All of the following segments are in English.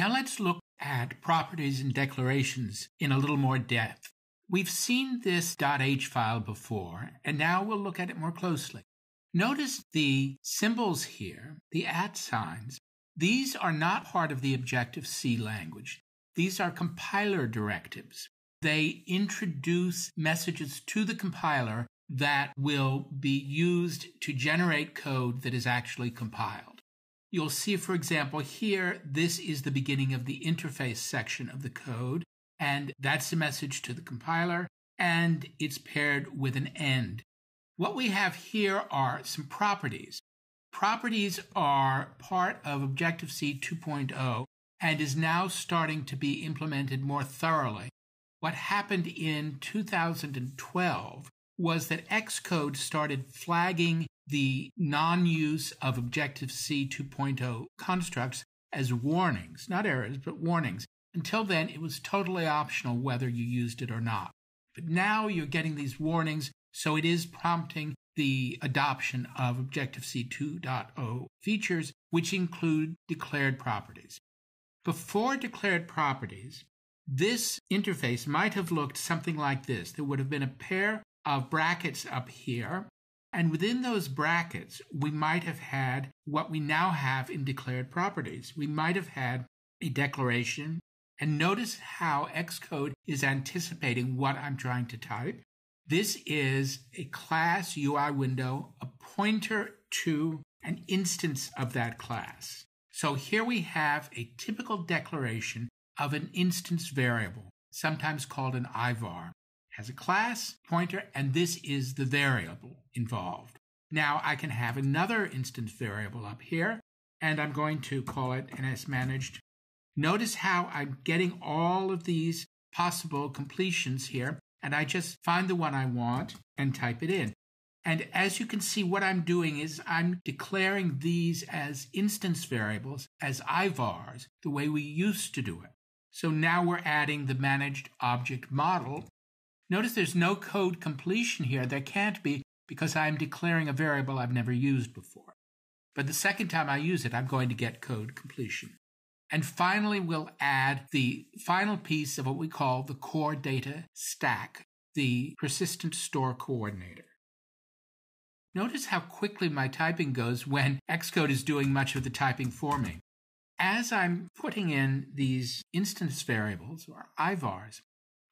Now let's look at properties and declarations in a little more depth. We've seen this .h file before, and now we'll look at it more closely. Notice the symbols here, the at signs. These are not part of the Objective-C language. These are compiler directives. They introduce messages to the compiler that will be used to generate code that is actually compiled. You'll see, for example, here, this is the beginning of the interface section of the code, and that's the message to the compiler, and it's paired with an end. What we have here are some properties. Properties are part of Objective-C 2.0 and is now starting to be implemented more thoroughly. What happened in 2012 was that Xcode started flagging the non-use of Objective-C 2.0 constructs as warnings, not errors, but warnings. Until then, it was totally optional whether you used it or not. But now you're getting these warnings, so it is prompting the adoption of Objective-C 2.0 features, which include declared properties. Before declared properties, this interface might have looked something like this. There would have been a pair of brackets up here, and within those brackets, we might have had what we now have in declared properties. We might have had a declaration, and notice how Xcode is anticipating what I'm trying to type. This is a class UI window, a pointer to an instance of that class. So here we have a typical declaration of an instance variable, sometimes called an IVAR has a class pointer, and this is the variable involved. Now I can have another instance variable up here, and I'm going to call it NSManaged. Notice how I'm getting all of these possible completions here, and I just find the one I want and type it in. And as you can see, what I'm doing is I'm declaring these as instance variables, as IVARs, the way we used to do it. So now we're adding the managed object model Notice there's no code completion here. There can't be because I'm declaring a variable I've never used before. But the second time I use it, I'm going to get code completion. And finally, we'll add the final piece of what we call the core data stack, the persistent store coordinator. Notice how quickly my typing goes when Xcode is doing much of the typing for me. As I'm putting in these instance variables or IVARs,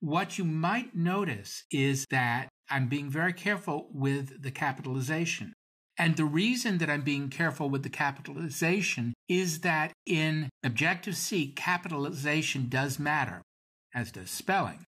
what you might notice is that I'm being very careful with the capitalization. And the reason that I'm being careful with the capitalization is that in Objective C, capitalization does matter, as does spelling.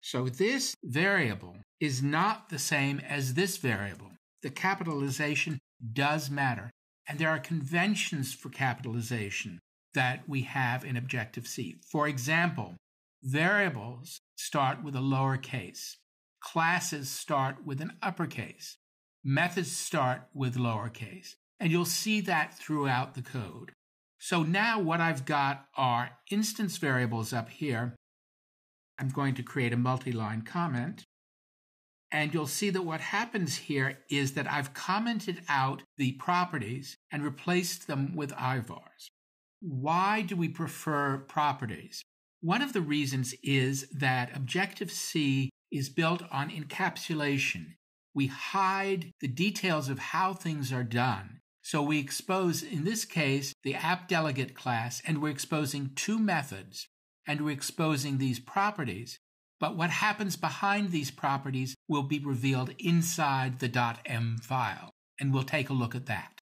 So this variable is not the same as this variable. The capitalization does matter. And there are conventions for capitalization that we have in Objective C. For example, variables start with a lowercase. Classes start with an uppercase. Methods start with lowercase. And you'll see that throughout the code. So now what I've got are instance variables up here. I'm going to create a multi-line comment. And you'll see that what happens here is that I've commented out the properties and replaced them with IVARs. Why do we prefer properties? One of the reasons is that Objective C is built on encapsulation. We hide the details of how things are done. So we expose, in this case, the app delegate class, and we're exposing two methods, and we're exposing these properties. But what happens behind these properties will be revealed inside the .m file, and we'll take a look at that.